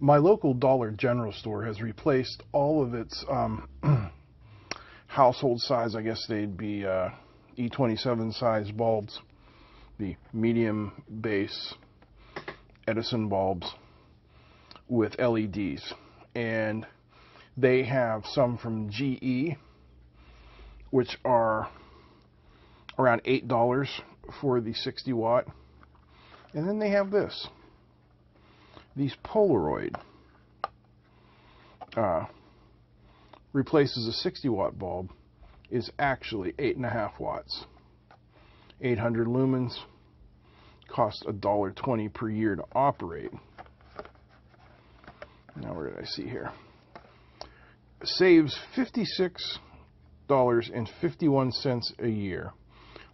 my local Dollar General store has replaced all of its um, household size, I guess they'd be uh, E27 size bulbs, the medium base Edison bulbs with LEDs. And they have some from GE, which are around $8 for the 60 watt. And then they have this these Polaroid uh, replaces a 60 watt bulb is actually 8.5 watts. 800 lumens cost $1.20 per year to operate. Now, where did I see here? Saves $56.51 a year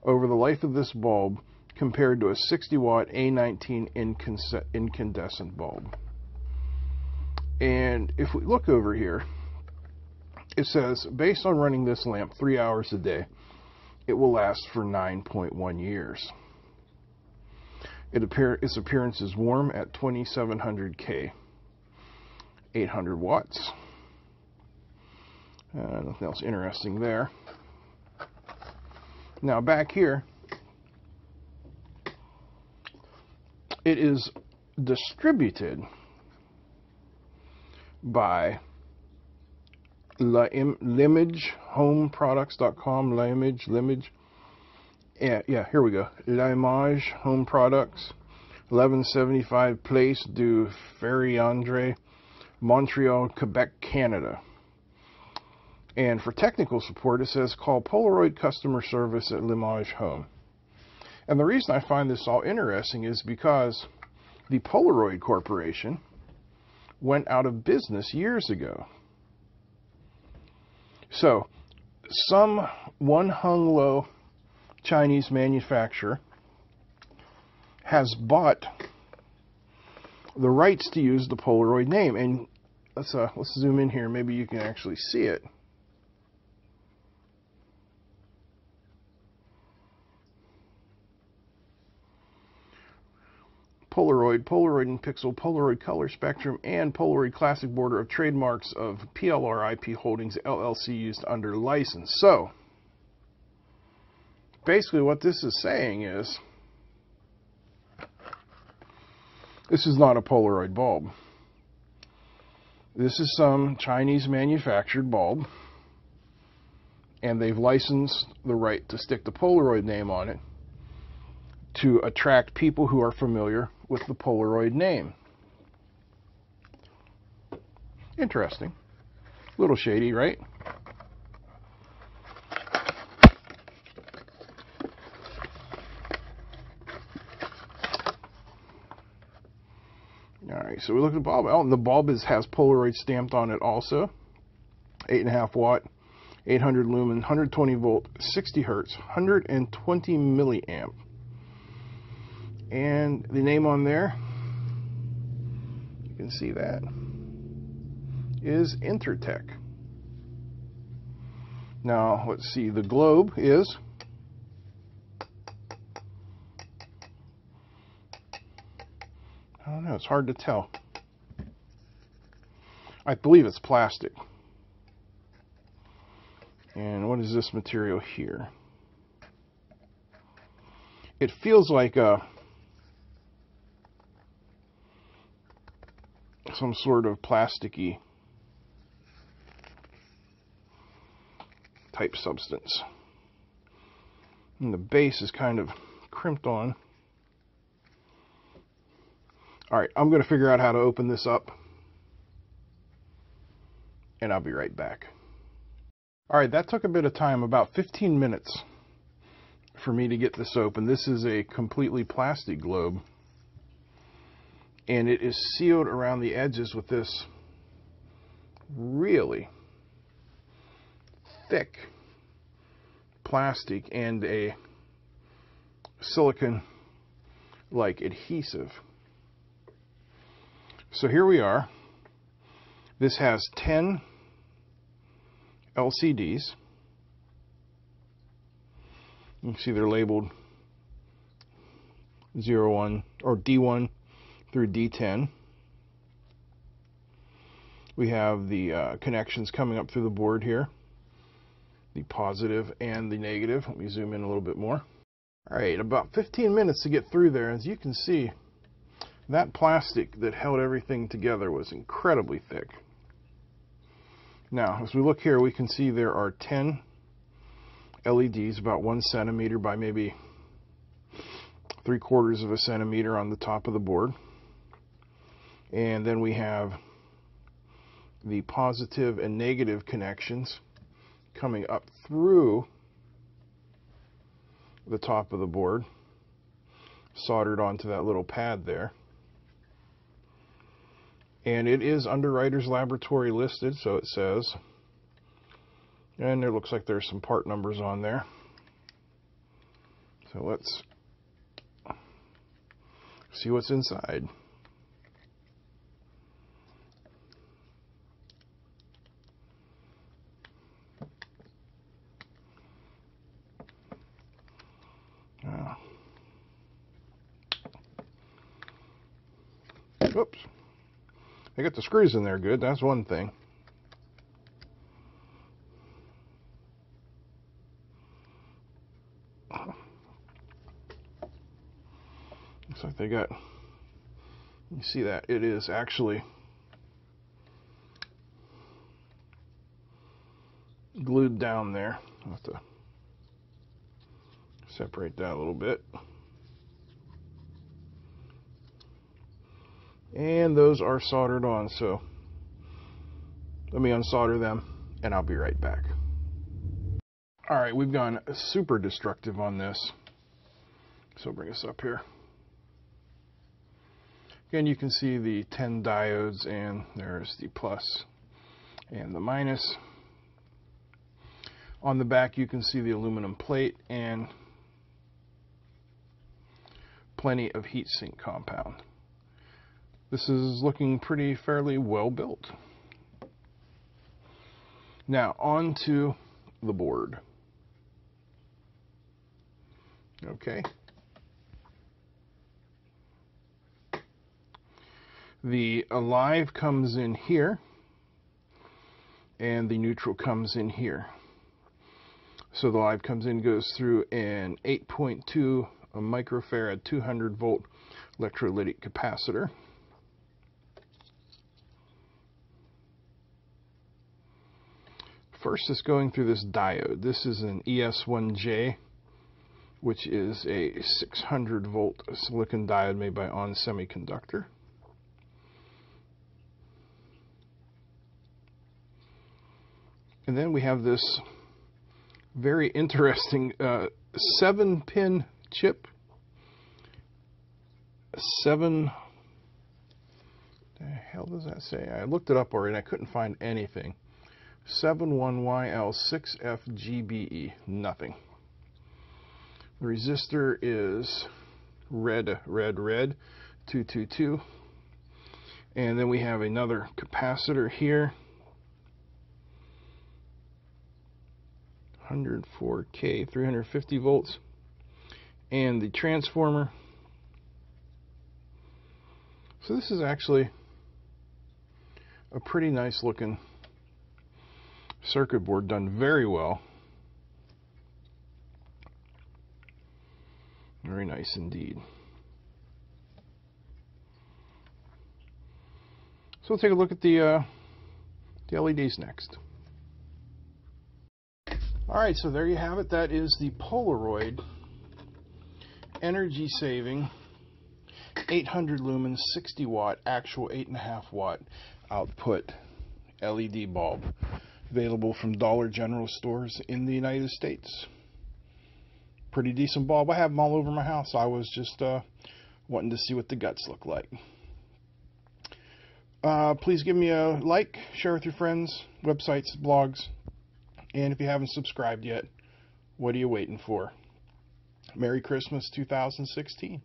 over the life of this bulb compared to a 60 watt A19 incandescent bulb. And if we look over here, it says based on running this lamp three hours a day, it will last for 9.1 years. It appear, its appearance is warm at 2700 K, 800 watts. Uh, nothing else interesting there. Now back here, it is distributed by limagehomeproducts.com limage limage yeah yeah here we go. Limage home products 1175 place du Frère-André Montreal Quebec Canada. And for technical support it says call Polaroid customer service at Limage Home and the reason I find this all interesting is because the Polaroid Corporation went out of business years ago. So, some one hung low Chinese manufacturer has bought the rights to use the Polaroid name. And let's uh, let's zoom in here. Maybe you can actually see it. Polaroid, Polaroid and Pixel, Polaroid Color Spectrum, and Polaroid Classic Border of trademarks of PLR IP Holdings LLC used under license. So, basically what this is saying is, this is not a Polaroid bulb. This is some Chinese manufactured bulb, and they've licensed the right to stick the Polaroid name on it to attract people who are familiar with the Polaroid name. Interesting. A little shady, right? Alright, so we look at the bulb. Oh, and the bulb is, has Polaroid stamped on it also. 8.5 watt, 800 lumen, 120 volt, 60 hertz, 120 milliamp. And the name on there, you can see that, is Intertek. Now, let's see, the globe is I don't know, it's hard to tell. I believe it's plastic. And what is this material here? It feels like a some sort of plasticky type substance. And the base is kind of crimped on. Alright, I'm going to figure out how to open this up. And I'll be right back. Alright, that took a bit of time, about 15 minutes for me to get this open. This is a completely plastic globe and it is sealed around the edges with this really thick plastic and a silicon like adhesive. So here we are. This has 10 LCDs. You can see they're labeled 01 or D1 through D10. We have the uh, connections coming up through the board here, the positive and the negative. Let me zoom in a little bit more. All right, about 15 minutes to get through there. As you can see, that plastic that held everything together was incredibly thick. Now, as we look here, we can see there are 10 LEDs, about one centimeter by maybe three quarters of a centimeter on the top of the board. And then we have the positive and negative connections coming up through the top of the board, soldered onto that little pad there. And it is Underwriters Laboratory listed, so it says. And it looks like there's some part numbers on there. So let's see what's inside. Oops. They got the screws in there good. That's one thing. Looks like they got, you see that, it is actually glued down there. I'll have to separate that a little bit. And those are soldered on so let me unsolder them and I'll be right back. All right we've gone super destructive on this. So bring us up here. Again you can see the 10 diodes and there's the plus and the minus. On the back you can see the aluminum plate and plenty of heatsink compound this is looking pretty fairly well built. Now on to the board. Okay. The alive comes in here and the neutral comes in here. So the live comes in, goes through an 8.2 microfarad 200 volt electrolytic capacitor. First is going through this diode. This is an ES1J, which is a 600 volt silicon diode made by ON Semiconductor. And then we have this very interesting uh, seven pin chip. Seven. The hell does that say? I looked it up already and I couldn't find anything. 71YL6FGBE, nothing. The resistor is red, red, red, 222. And then we have another capacitor here. 104K, 350 volts. And the transformer. So this is actually a pretty nice looking circuit board done very well. Very nice indeed. So we'll take a look at the, uh, the LEDs next. Alright, so there you have it. That is the Polaroid energy saving 800 lumens 60 watt actual 8.5 watt output LED bulb available from Dollar General stores in the United States. Pretty decent bulb. I have them all over my house. I was just uh, wanting to see what the guts look like. Uh, please give me a like, share with your friends, websites, blogs, and if you haven't subscribed yet, what are you waiting for? Merry Christmas 2016.